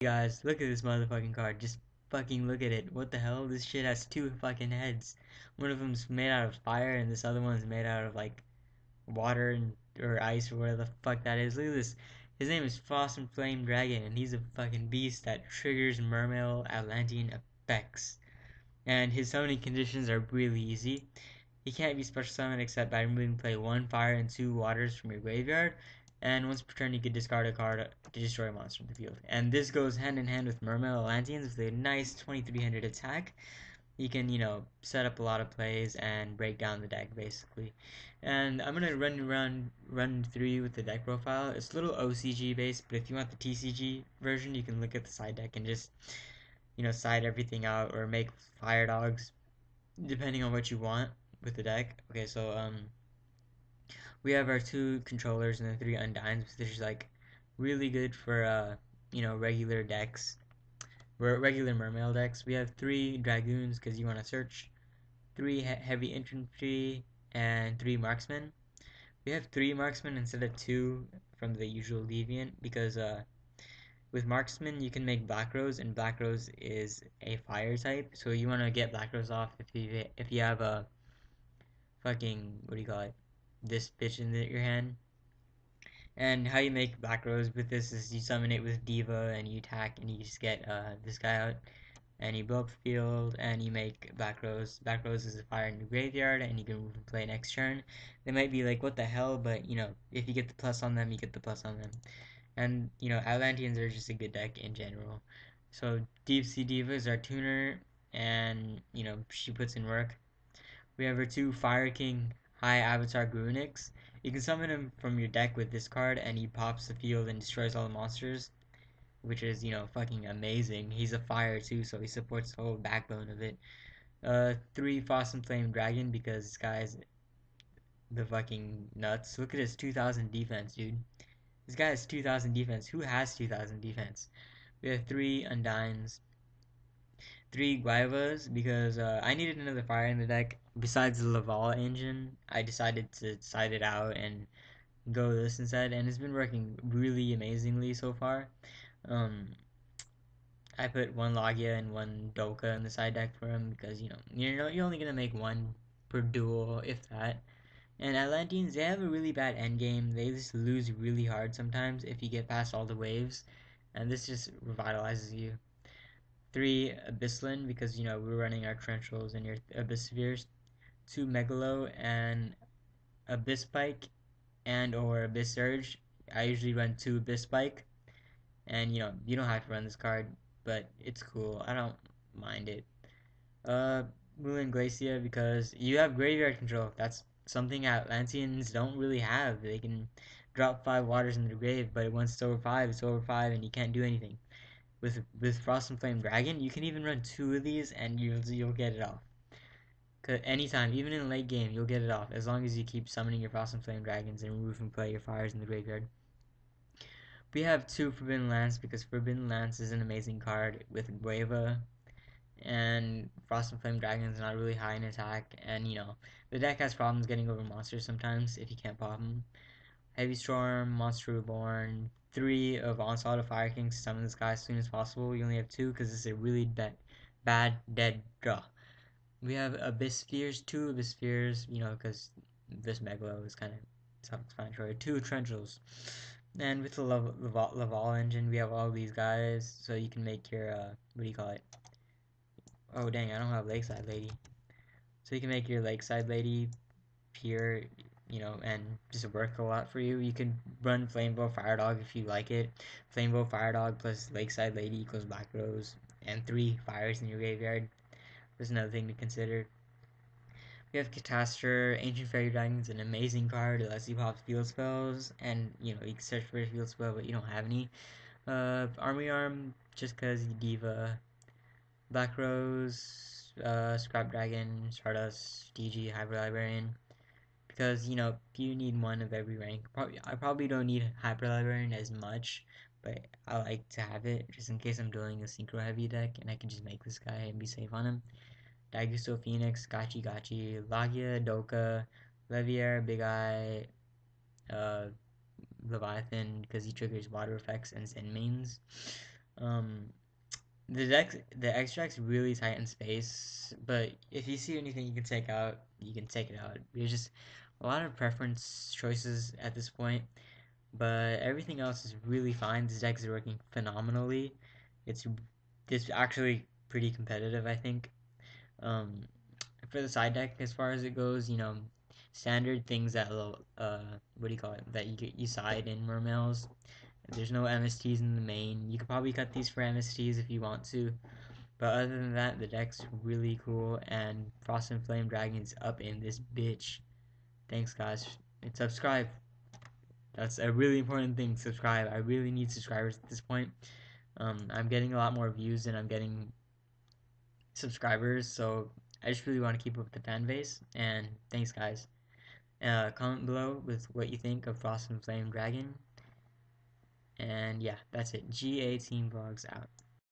guys, look at this motherfucking card. Just fucking look at it. What the hell? This shit has two fucking heads. One of them's made out of fire, and this other one's made out of like water and or ice or whatever the fuck that is. Look at this. His name is Frost and Flame Dragon, and he's a fucking beast that triggers Mermail Atlantean effects. And his summoning conditions are really easy. He can't be special summoned except by removing play one fire and two waters from your graveyard, and once per turn you can discard a card to destroy a monster in the field. And this goes hand in hand with Mermail Atlanteans with a nice 2300 attack. You can, you know, set up a lot of plays and break down the deck basically. And I'm gonna run around run through with the deck profile. It's a little OCG based, but if you want the TCG version, you can look at the side deck and just you know side everything out or make fire dogs depending on what you want with the deck. Okay, so um we have our two controllers and the three undines, which is like really good for uh, you know regular decks, regular mermail decks. We have three dragoons because you want to search, three he heavy infantry, and three marksmen. We have three marksmen instead of two from the usual deviant because uh, with marksmen you can make black rose and black rose is a fire type so you want to get black rose off if you if you have a fucking what do you call it this bitch in the, your hand. And how you make Black Rose with this is you summon it with Diva and you attack and you just get uh, this guy out and you blow up the field and you make Black Rose. Black Rose is a fire in your graveyard and you can play next turn. They might be like, what the hell? But you know, if you get the plus on them, you get the plus on them. And you know, Atlanteans are just a good deck in general. So Deep Sea Diva is our tuner and you know, she puts in work. We have our two Fire King High Avatar Garunix. You can summon him from your deck with this card, and he pops the field and destroys all the monsters, which is, you know, fucking amazing. He's a fire, too, so he supports the whole backbone of it. Uh, three Frost Flame Dragon, because this guy's the fucking nuts. Look at his 2000 defense, dude. This guy has 2000 defense. Who has 2000 defense? We have three Undines, three Guayvas, because uh, I needed another fire in the deck besides the Laval engine, I decided to side it out and go this instead, and it's been working really amazingly so far. Um, I put one Laggia and one Dolkka in the side deck for him because you know you know you're only gonna make one per duel if that. And Atlanteans they have a really bad end game. They just lose really hard sometimes if you get past all the waves, and this just revitalizes you. Three Abyssland because you know we're running our Torrentials and your Abyss Spheres two Megalo and Abyss Spike and or Abyss Surge. I usually run two Abyss Spike. And you know, you don't have to run this card, but it's cool. I don't mind it. Uh Moulinglacia because you have graveyard control. That's something Atlanteans don't really have. They can drop five waters in the grave, but once it's over five, it's over five and you can't do anything. With with Frost and Flame Dragon, you can even run two of these and you'll you'll get it off. Cause anytime, even in late game, you'll get it off as long as you keep summoning your Frost and Flame Dragons and remove from play your fires in the graveyard. We have two Forbidden Lance because Forbidden Lance is an amazing card with Gueva and Frost and Flame Dragon is not really high in attack, and you know the deck has problems getting over monsters sometimes if you can't pop them. Heavy Storm, Monster Reborn, three of Onslaught of Fire Kings to summon this guy as soon as possible. You only have two because it's a really bad, bad dead draw we have Abyss Spheres, two Abyss Spheres, you know, because this Megalo is kind of self-explanatory. Two Torrentials. And with the Laval, Laval engine, we have all these guys, so you can make your, uh, what do you call it? Oh, dang, I don't have Lakeside Lady. So you can make your Lakeside Lady pure, you know, and just work a lot for you. You can run Flamvell Fire Dog if you like it. Flamvell Fire Dog plus Lakeside Lady equals Black Rose, and three fires in your graveyard. There's another thing to consider. We have Catastor, Ancient Fairy Dragon's an amazing card. It lets you pop field spells, and you know you can search for a field spell, but you don't have any. Uh, Armory Arm, just because you Diva, Black Rose, uh, Scrap Dragon, Stardust, DG, Hyper Librarian. Because you know you need one of every rank. Probably I probably don't need Hyper Librarian as much, but I like to have it just in case I'm doing a synchro heavy deck and I can just make this guy and be safe on him. Daigusto Phoenix, Gachi Gachi, Laggia, Dolkka, Leviair, Big Eye, uh, Leviathan because he triggers water effects and Zenmaines. Um, the deck, the extract's really tight in space, but if you see anything you can take out, you can take it out. There's just a lot of preference choices at this point, but everything else is really fine. This deck is working phenomenally. It's it's actually pretty competitive, I think. Um, for the side deck, as far as it goes, you know, standard things that uh, what do you call it? That you you side in Mermails. There's no MSTs in the main. You could probably cut these for MSTs if you want to. But other than that, the deck's really cool, and Frost and Flame Dragon's up in this bitch. Thanks, guys. And subscribe. That's a really important thing. Subscribe. I really need subscribers at this point. Um, I'm getting a lot more views than I'm getting subscribers, so I just really want to keep up with the fan base. And thanks, guys. Uh, comment below with what you think of Frost and Flame Dragon. And yeah, that's it. GA Team Vlogs out.